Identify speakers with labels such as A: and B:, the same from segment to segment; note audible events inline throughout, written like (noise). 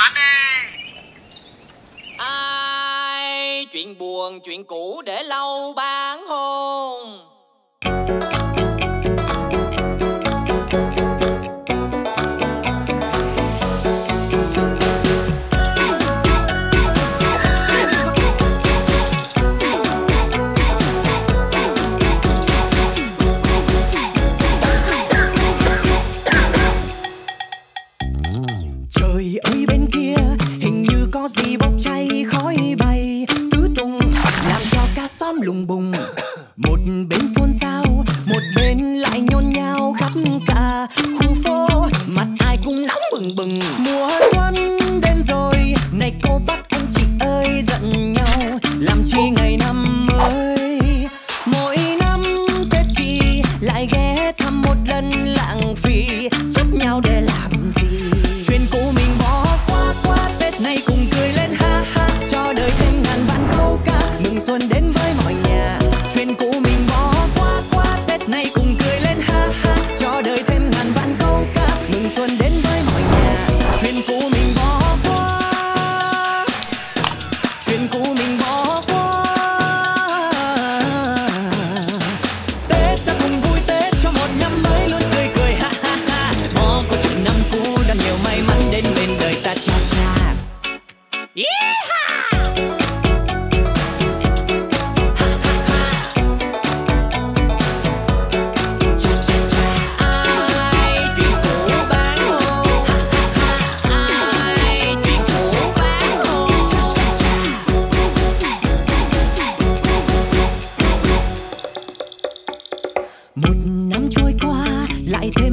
A: bánh đi.
B: Ai chuyện buồn chuyện cũ để lâu bán hôn
C: lùng bùng. Một bên xôn xao, một bên lại nhôn nhao khắp cả khu phố. Mặt ai cũng nóng bừng bừng. Mùa xuân đến rồi, này cô bác anh chị ơi, giận nhau. Làm chi ngày năm Cancún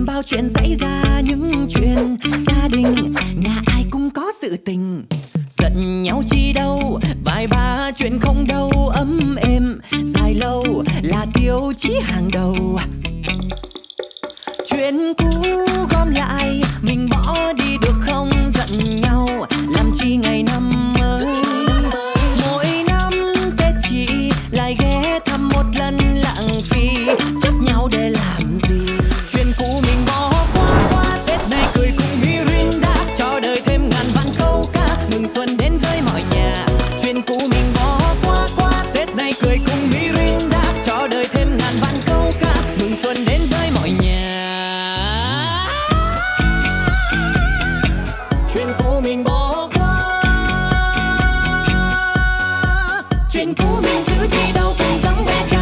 C: bao chuyện xảy ra, những chuyện gia đình, nhà ai cũng có sự tình. Giận nhau chi đâu, vài ba chuyện không đâu, ấm êm, dài lâu là tiêu chí hàng đầu. Chuyện cũ gom lại, mình bỏ đi được không? Giận nhau, làm chi ngày chuyện cũ mình giữ chi đâu cùng sống đẹp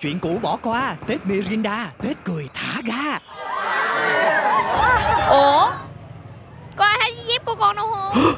C: Chuyện cũ bỏ qua, Tết Mirinda, Tết cười thả ga
D: Ủa? Có ai thấy chiếc dép của con đâu không? (gasps)